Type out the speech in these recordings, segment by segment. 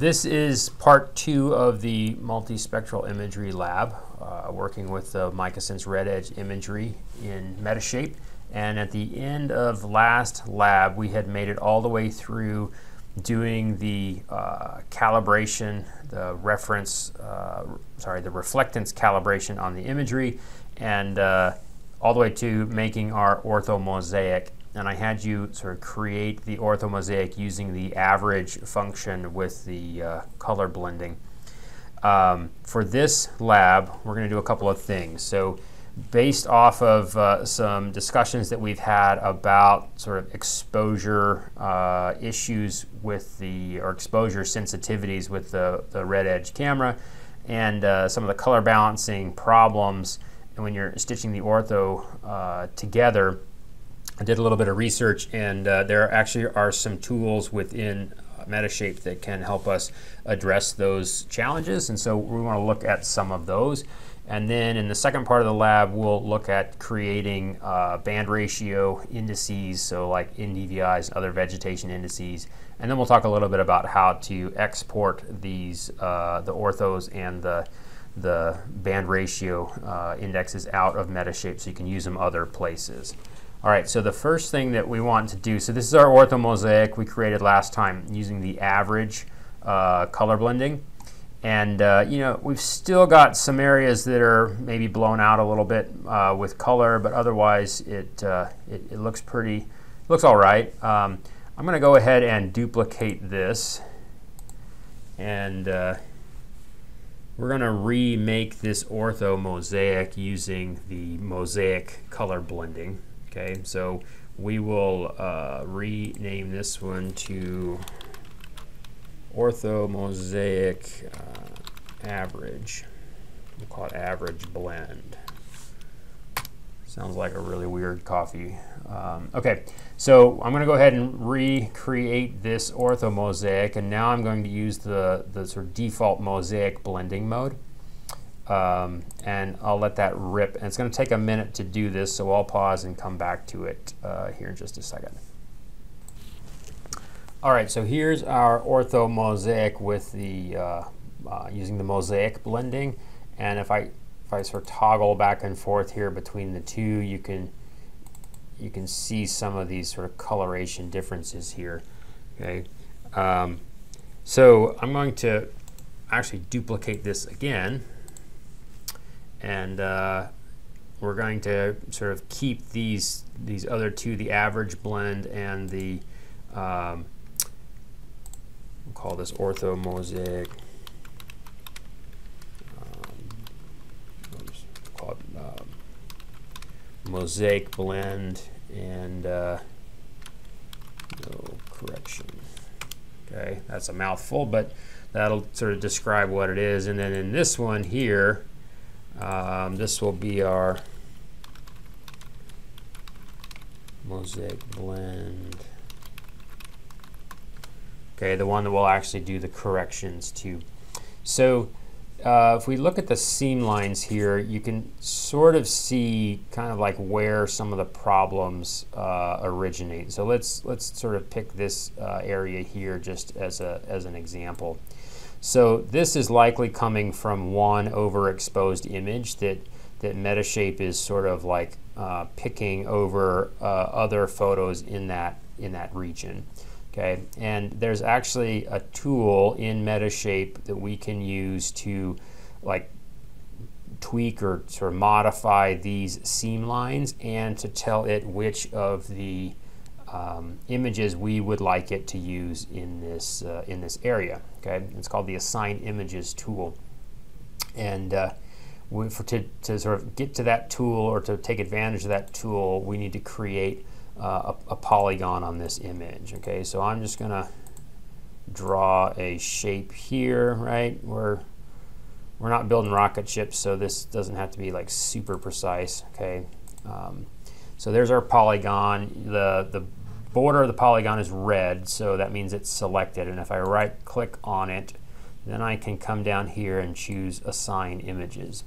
this is part two of the multispectral imagery lab, uh, working with the MicaSense RedEdge imagery in Metashape. And at the end of last lab, we had made it all the way through doing the uh, calibration, the reference, uh, sorry, the reflectance calibration on the imagery, and uh, all the way to making our ortho mosaic. And I had you sort of create the ortho mosaic using the average function with the uh, color blending. Um, for this lab, we're going to do a couple of things. So based off of uh, some discussions that we've had about sort of exposure uh, issues with the, or exposure sensitivities with the, the RedEdge camera, and uh, some of the color balancing problems and when you're stitching the ortho uh, together, I did a little bit of research, and uh, there actually are some tools within Metashape that can help us address those challenges, and so we want to look at some of those. And then in the second part of the lab, we'll look at creating uh, band ratio indices, so like NDVIs and other vegetation indices. And then we'll talk a little bit about how to export these, uh, the orthos and the, the band ratio uh, indexes out of Metashape so you can use them other places. All right, so the first thing that we want to do, so this is our ortho mosaic we created last time using the average uh, color blending. And uh, you know, we've still got some areas that are maybe blown out a little bit uh, with color, but otherwise it, uh, it, it, looks pretty, looks all right. Um, I'm going to go ahead and duplicate this. And uh, we're going to remake this ortho mosaic using the mosaic color blending. Okay, so we will uh, rename this one to ortho mosaic uh, average. We'll call it average blend. Sounds like a really weird coffee. Um, okay, so I'm going to go ahead and recreate this ortho mosaic, and now I'm going to use the, the sort of default mosaic blending mode. Um, and I'll let that rip. And it's going to take a minute to do this, so I'll pause and come back to it uh, here in just a second. All right, so here's our ortho mosaic with the uh, uh, using the mosaic blending, and if I if I sort of toggle back and forth here between the two, you can you can see some of these sort of coloration differences here. Okay, um, so I'm going to actually duplicate this again, and uh, we're going to sort of keep these these other two, the average blend and the um, We'll call this ortho mosaic. Um, um, mosaic blend and uh, no correction. Okay, that's a mouthful, but that'll sort of describe what it is. And then in this one here, um, this will be our mosaic blend okay, the one that will actually do the corrections to. So uh, if we look at the seam lines here, you can sort of see kind of like where some of the problems uh, originate. So let's let's sort of pick this uh, area here just as a as an example. So this is likely coming from one overexposed image that that Metashape is sort of like uh, picking over uh, other photos in that in that region. Okay, and there's actually a tool in Metashape that we can use to like tweak or sort of modify these seam lines and to tell it which of the um, images we would like it to use in this uh, in this area. Okay, it's called the Assign Images tool, and uh, we, for to, to sort of get to that tool or to take advantage of that tool, we need to create uh, a, a, polygon on this image. Okay, so I'm just going to draw a shape here, right? We're, we're not building rocket ships, so this doesn't have to be like super precise, okay? Um, so there's our polygon. The, the border of the polygon is red, so that means it's selected. And if I right click on it, then I can come down here and choose Assign Images.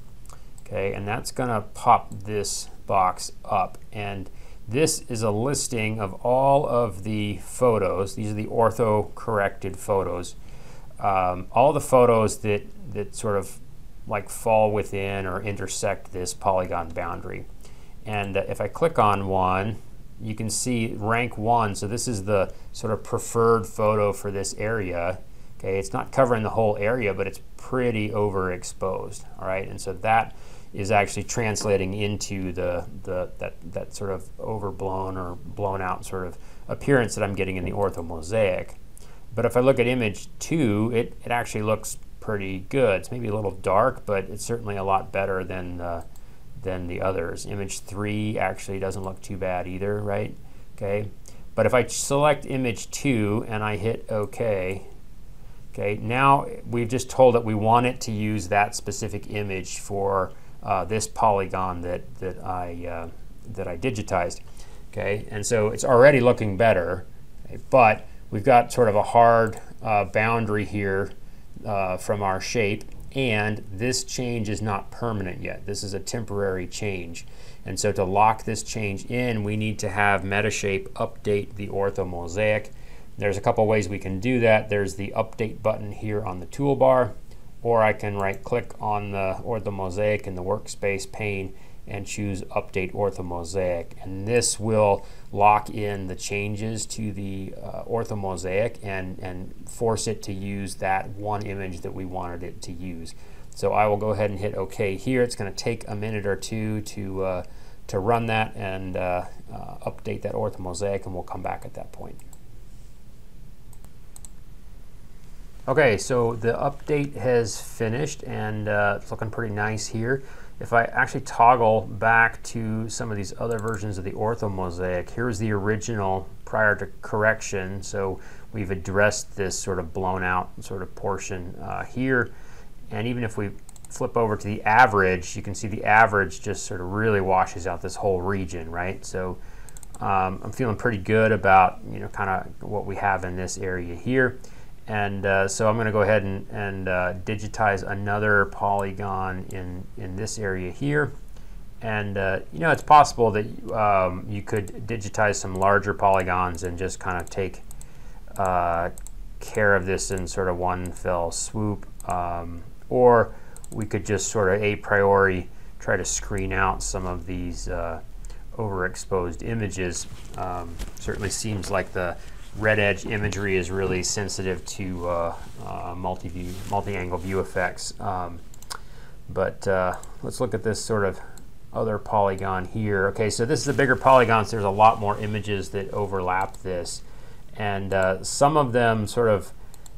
Okay, and that's going to pop this box up. And this is a listing of all of the photos. These are the ortho corrected photos um, all the photos that, that sort of like fall within or intersect this polygon boundary. And uh, if I click on one, you can see rank one. So this is the sort of preferred photo for this area. Okay, it's not covering the whole area, but it's pretty overexposed. All right, and so that is actually translating into the, the that, that sort of overblown or blown out sort of appearance that I'm getting in the orthomosaic. But if I look at image two, it, it actually looks pretty good. It's maybe a little dark, but it's certainly a lot better than, uh, than the others. Image three actually doesn't look too bad either, right? Okay. But if I select image two and I hit OK, okay, now we've just told it we want it to use that specific image for uh, this polygon that, that, I, uh, that I digitized. Okay, and so it's already looking better, okay, but we've got sort of a hard uh, boundary here uh, from our shape, and this change is not permanent yet. This is a temporary change. And so to lock this change in, we need to have Metashape update the orthomosaic. There's a couple ways we can do that. There's the update button here on the toolbar, or I can right click on the orthomosaic in the workspace pane and choose Update Orthomosaic. And this will lock in the changes to the uh, orthomosaic and, and force it to use that one image that we wanted it to use. So I will go ahead and hit OK here. It's going to take a minute or two to, uh, to run that and uh, uh update that orthomosaic, and we'll come back at that point. Okay, so the update has finished and uh, it's looking pretty nice here. If I actually toggle back to some of these other versions of the orthomosaic, here's the original prior to correction. So we've addressed this sort of blown out sort of portion uh, here. And even if we flip over to the average, you can see the average just sort of really washes out this whole region, right? So um, I'm feeling pretty good about, you know, kind of what we have in this area here. And uh, so I'm going to go ahead and, and uh, digitize another polygon in, in this area here. And uh, you know, it's possible that um, you could digitize some larger polygons and just kind of take uh, care of this in sort of one fell swoop. Um, or we could just sort of a priori try to screen out some of these uh, overexposed images. Um, certainly seems like the red edge imagery is really sensitive to uh, uh, multi-view, multi-angle view effects. Um, but uh, let's look at this sort of other polygon here. Okay, so this is a bigger polygon, so there's a lot more images that overlap this. And uh, some of them sort of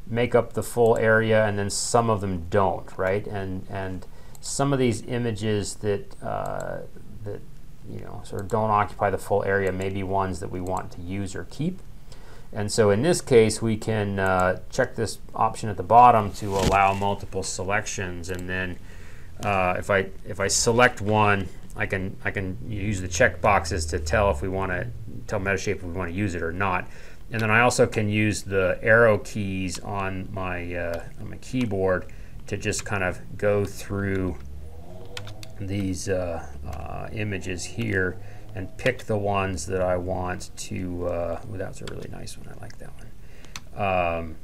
make up the full area, and then some of them don't, right? And, and some of these images that, uh, that you know, sort of don't occupy the full area may be ones that we want to use or keep. And so in this case, we can uh, check this option at the bottom to allow multiple selections. And then uh, if I if I select one, I can I can use the check boxes to tell if we want to tell Metashape if we want to use it or not. And then I also can use the arrow keys on my uh, on my keyboard to just kind of go through these uh, uh, images here and pick the ones that I want to, uh, well, that's a really nice one, I like that one, um,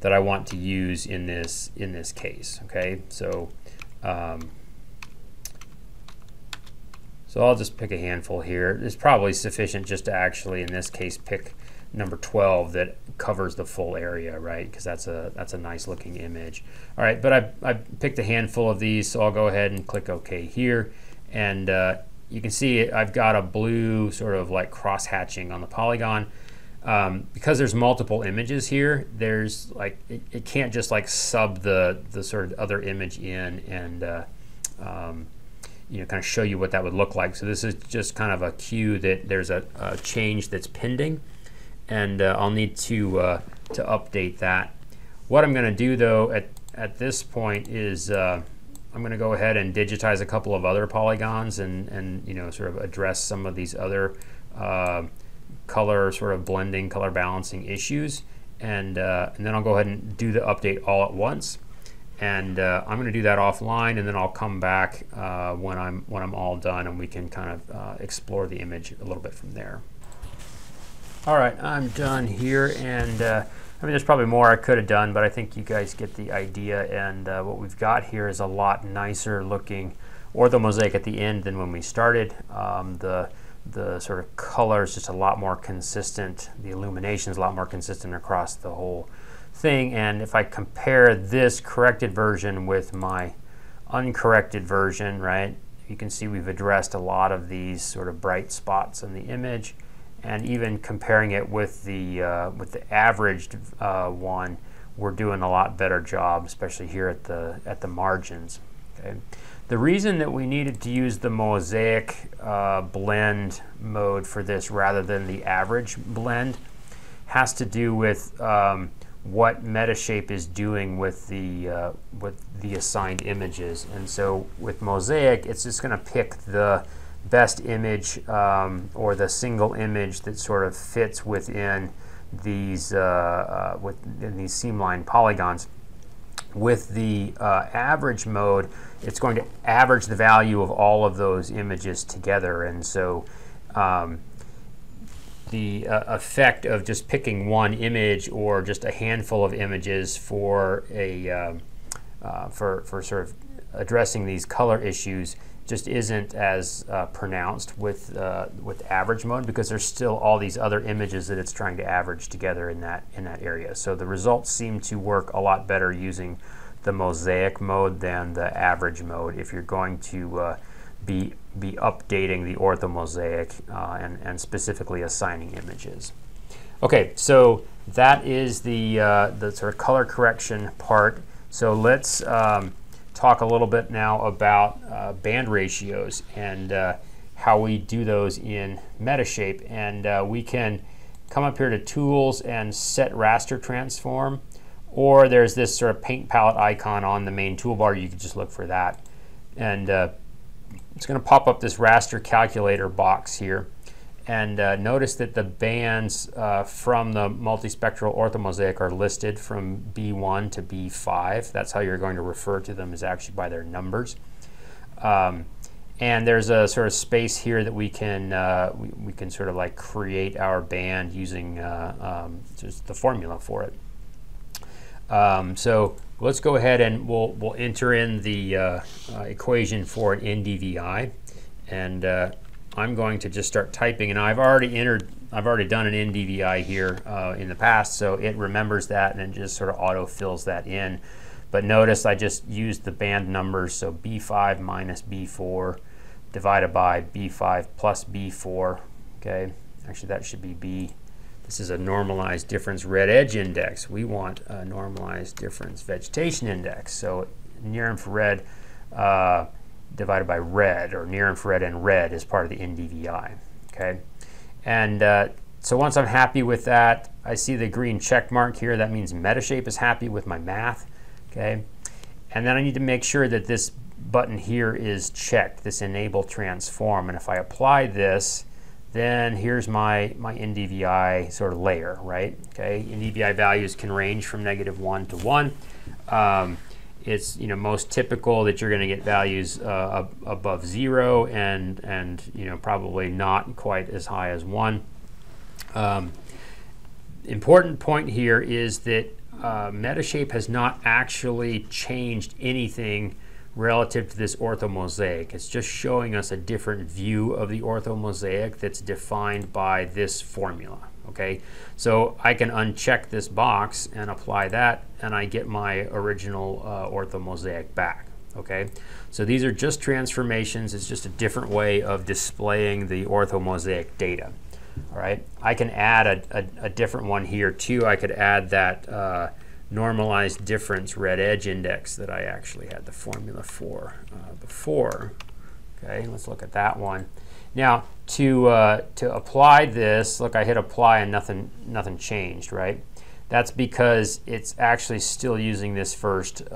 that I want to use in this, in this case, okay? So, um, so I'll just pick a handful here. It's probably sufficient just to actually, in this case, pick number 12 that covers the full area, right? Because that's a that's a nice looking image. All right, but I, I picked a handful of these, so I'll go ahead and click OK here. And uh, you can see I've got a blue sort of like cross hatching on the polygon. Um, because there's multiple images here, there's like it, it, can't just like sub the the sort of other image in and uh, um, you know kind of show you what that would look like. So this is just kind of a cue that there's a, a change that's pending, and uh, I'll need to uh, to update that. What I'm going to do though at at this point is uh, I'm going to go ahead and digitize a couple of other polygons and, and you know, sort of address some of these other uh, color sort of blending, color balancing issues. And, uh, and then I'll go ahead and do the update all at once. And uh, I'm going to do that offline, and then I'll come back uh, when I'm when I'm all done, and we can kind of uh, explore the image a little bit from there. All right, I'm done here, and uh, I mean, there's probably more I could have done, but I think you guys get the idea. And uh, what we've got here is a lot nicer looking orthomosaic at the end than when we started. Um, the the sort of color is just a lot more consistent. The illumination is a lot more consistent across the whole thing. And if I compare this corrected version with my uncorrected version, right, you can see we've addressed a lot of these sort of bright spots in the image. And even comparing it with the, uh, with the averaged uh, one, we're doing a lot better job, especially here at the, at the margins. Okay. The reason that we needed to use the mosaic uh, blend mode for this rather than the average blend has to do with um, what Metashape is doing with the uh, with the assigned images. And so with Mosaic, it's just going to pick the best image um, or the single image that sort of fits within these uh, uh, within these seamline polygons. With the uh, average mode, it's going to average the value of all of those images together. And so um, the uh, effect of just picking one image or just a handful of images for a um, uh, for, for sort of addressing these color issues just isn't as uh, pronounced with uh, with average mode because there's still all these other images that it's trying to average together in that in that area. So the results seem to work a lot better using the mosaic mode than the average mode if you're going to uh, be be updating the orthomosaic uh, and, and specifically assigning images. Okay, so that is the, uh, the sort of color correction part. So let's um, talk a little bit now about uh, band ratios and uh, how we do those in Metashape. And uh, we can come up here to Tools and Set Raster Transform, or there's this sort of paint palette icon on the main toolbar. You can just look for that. And uh, it's going to pop up this raster calculator box here. And uh, notice that the bands uh, from the multispectral orthomosaic are listed from B1 to B5. That's how you're going to refer to them is actually by their numbers. Um, and there's a sort of space here that we can uh, we, we, can sort of like create our band using uh, um, just the formula for it. Um, so let's go ahead and we'll, we'll enter in the uh, uh, equation for an NDVI. And I'm going to just start typing. And I've already entered, I've already done an NDVI here uh, in the past, so it remembers that and it just sort of auto fills that in. But notice I just used the band numbers, so B5 minus B4 divided by B5 plus B4. Okay, actually that should be B this is a normalized difference red edge index. We want a normalized difference vegetation index. So near infrared uh, divided by red, or near infrared and red is part of the NDVI. Okay, and uh, so once I'm happy with that, I see the green check mark here. That means Metashape is happy with my math. Okay, and then I need to make sure that this button here is checked, this enable transform. And if I apply this, then here's my, my NDVI sort of layer, right? Okay, NDVI values can range from negative one to one. Um, it's you know most typical that you're going to get values uh, above zero and and you know probably not quite as high as one. Um, important point here is that uh, Metashape has not actually changed anything relative to this orthomosaic. It's just showing us a different view of the orthomosaic that's defined by this formula. Okay, so I can uncheck this box and apply that, and I get my original uh, orthomosaic back. Okay, so these are just transformations. It's just a different way of displaying the orthomosaic data. All right, I can add a, a, a different one here too. I could add that. Uh, normalized difference red edge index that I actually had the formula for uh, before. Okay, let's look at that one. Now, to, uh, to apply this, look, I hit apply and nothing, nothing changed, right? That's because it's actually still using this first uh,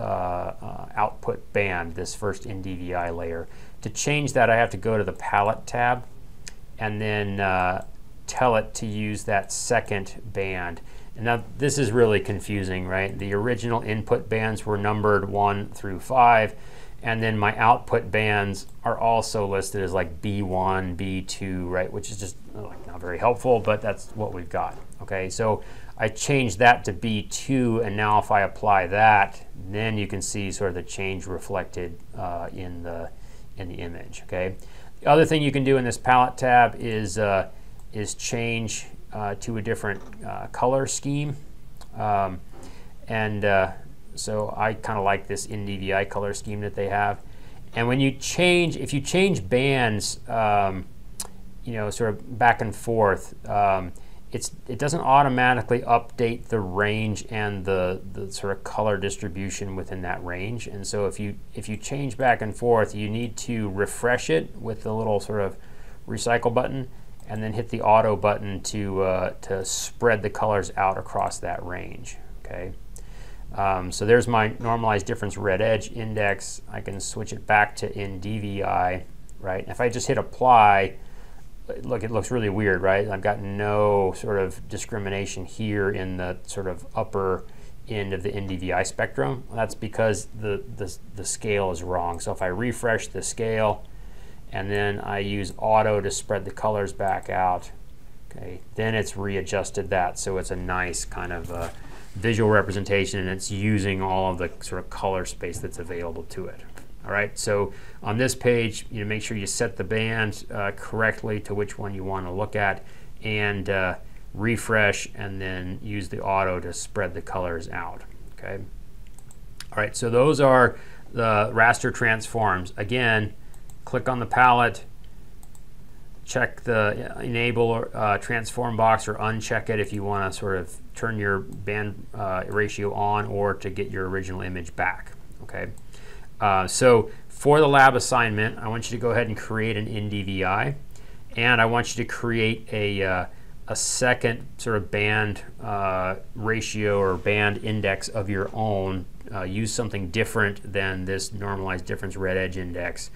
uh output band, this first NDVI layer. To change that, I have to go to the palette tab and then uh, tell it to use that second band. And now this is really confusing, right? The original input bands were numbered one through five, and then my output bands are also listed as like B1, B2, right, which is just like not very helpful, but that's what we've got. Okay, so I changed that to B2, and now if I apply that, then you can see sort of the change reflected uh, in the in the image. Okay. The other thing you can do in this palette tab is uh, is change uh, to a different uh, color scheme, um, and uh, so I kind of like this NDVI color scheme that they have. And when you change, if you change bands, um, you know, sort of back and forth. Um, it's, it doesn't automatically update the range and the, the sort of color distribution within that range. And so if you, if you change back and forth, you need to refresh it with the little sort of recycle button and then hit the auto button to, uh, to spread the colors out across that range. Okay. Um, so there's my normalized difference red edge index. I can switch it back to NDVI, right? If I just hit apply, look, it looks really weird, right? I've got no sort of discrimination here in the sort of upper end of the NDVI spectrum. That's because the, the, the scale is wrong. So if I refresh the scale and then I use auto to spread the colors back out, okay, then it's readjusted that. So it's a nice kind of uh, visual representation and it's using all of the sort of color space that's available to it. All right, so on this page, you know, make sure you set the band uh, correctly to which one you want to look at and uh, refresh and then use the auto to spread the colors out, okay? All right, so those are the raster transforms. Again, click on the palette, check the enable uh, transform box or uncheck it if you want to sort of turn your band uh, ratio on or to get your original image back, okay? Uh, so for the lab assignment, I want you to go ahead and create an NDVI, and I want you to create a, uh, a second sort of band uh, ratio or band index of your own. Uh, use something different than this normalized difference red edge index.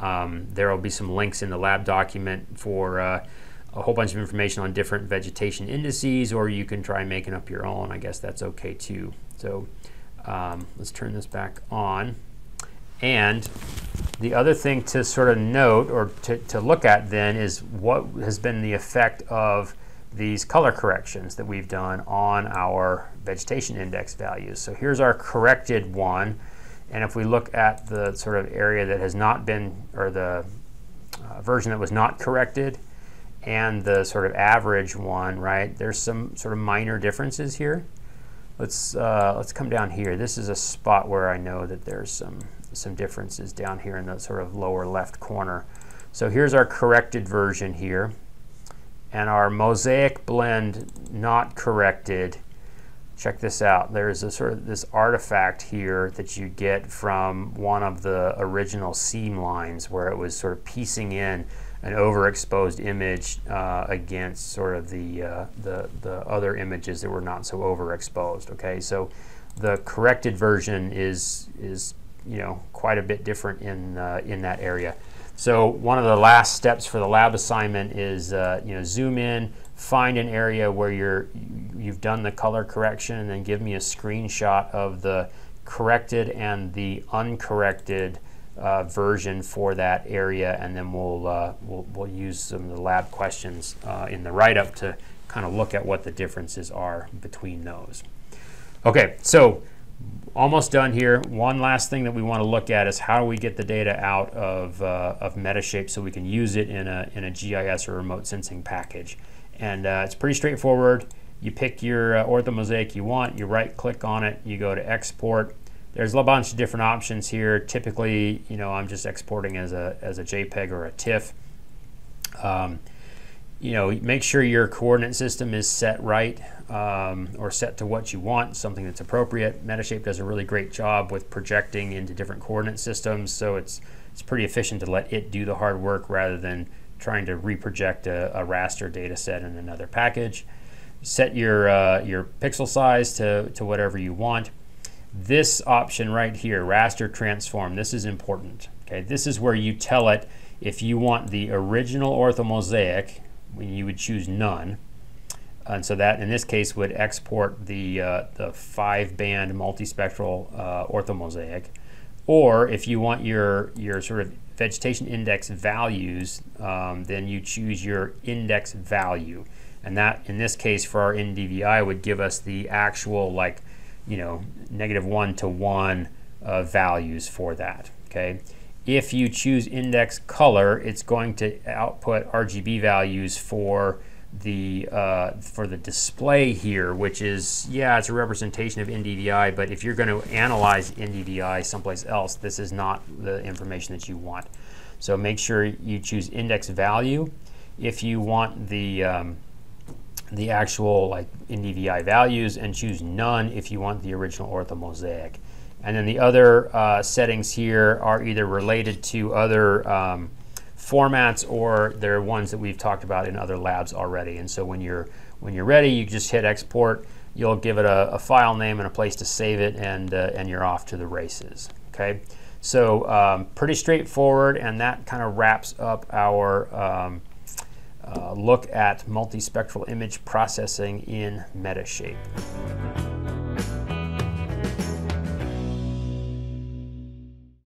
Um, there will be some links in the lab document for uh, a whole bunch of information on different vegetation indices, or you can try making up your own. I guess that's okay too. So um, let's turn this back on. And the other thing to sort of note or to, to look at then is what has been the effect of these color corrections that we've done on our vegetation index values. So here's our corrected one. And if we look at the sort of area that has not been, or the uh, version that was not corrected, and the sort of average one, right, there's some sort of minor differences here. Let's, uh, let's come down here. This is a spot where I know that there's some some differences down here in the sort of lower left corner. So here's our corrected version here. And our mosaic blend not corrected, check this out. There's a sort of this artifact here that you get from one of the original seam lines where it was sort of piecing in an overexposed image uh, against sort of the, uh, the, the other images that were not so overexposed. Okay, so the corrected version is, is you know, quite a bit different in, uh, in that area. So one of the last steps for the lab assignment is, uh, you know, zoom in, find an area where you're, you've done the color correction, and then give me a screenshot of the corrected and the uncorrected uh, version for that area, and then we'll, uh, we'll, we'll use some of the lab questions uh, in the write-up to kind of look at what the differences are between those. Okay, so almost done here. One last thing that we want to look at is how do we get the data out of, uh, of Metashape so we can use it in a, in a GIS or remote sensing package. And uh, it's pretty straightforward. You pick your uh, orthomosaic you want, you right click on it, you go to export. There's a bunch of different options here. Typically, you know, I'm just exporting as a, as a JPEG or a TIFF. Um, you know, make sure your coordinate system is set right um, or set to what you want, something that's appropriate. Metashape does a really great job with projecting into different coordinate systems, so it's it's pretty efficient to let it do the hard work rather than trying to reproject a, a raster data set in another package. Set your uh, your pixel size to, to whatever you want. This option right here, raster transform, this is important. Okay, this is where you tell it if you want the original orthomosaic, you would choose none. And so that, in this case, would export the, uh, the five-band multispectral uh, orthomosaic. Or if you want your, your sort of vegetation index values, um, then you choose your index value. And that, in this case, for our NDVI, would give us the actual, like, you know, negative 1 to 1 uh, values for that, okay? If you choose index color, it's going to output RGB values for the uh, for the display here, which is, yeah, it's a representation of NDVI, but if you're going to analyze NDVI someplace else, this is not the information that you want. So make sure you choose index value. If you want the um, the actual like NDVI values and choose none if you want the original orthomosaic. And then the other uh, settings here are either related to other um, formats or they're ones that we've talked about in other labs already. And so when you're when you're ready, you just hit export. You'll give it a, a file name and a place to save it, and uh, and you're off to the races. Okay, so um, pretty straightforward, and that kind of wraps up our um, uh, look at multispectral image processing in Metashape.